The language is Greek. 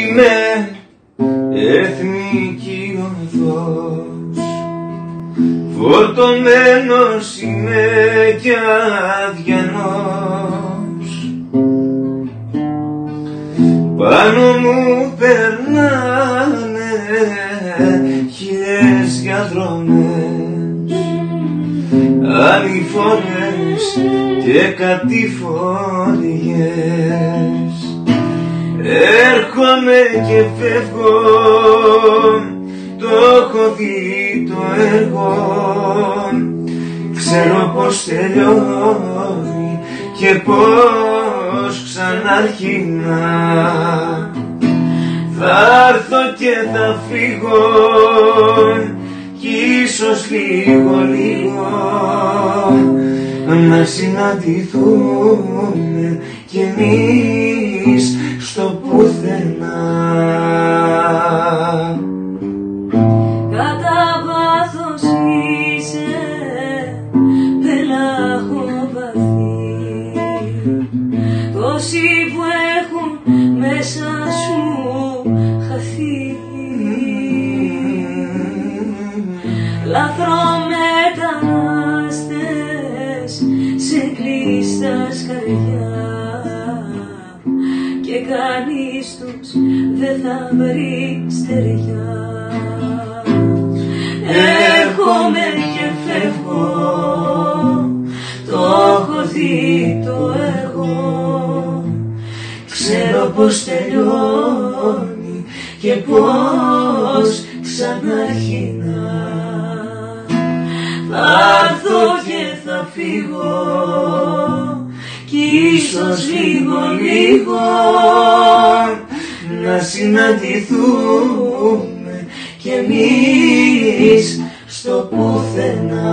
Είμαι εθνική οδός Φορτωμένος είμαι κι αδιανός. Πάνω μου περνάνε χιλιές διαδρομές. Άλλοι φορές και κατηφοριές Έρχομαι και φεύγω. Το έχω δει το έργο. Ξέρω πως τελειώνει Και πως ξαναρχίνα. Θα έρθω και θα φύγω. Κι ίσως λίγο λίγο να συναντηθούμε κι εμείς στο πουθενά. Κατά βάθος είσαι πελαχοπαθή Τόσοι που έχουν μέσα σου χαθεί Λαθρομετανάστες σε κλείστα σκαριά και κανείς τους δεν θα βρει στεριά. Έρχομαι και φεύγω, το έχω δει το έργο, ξέρω πως τελειώνει και πως ξαναρχίνα. Θα έρθω και θα φύγω κι ίσως λίγο λίγο να συναντηθούμε κι εμείς στο πουθενά.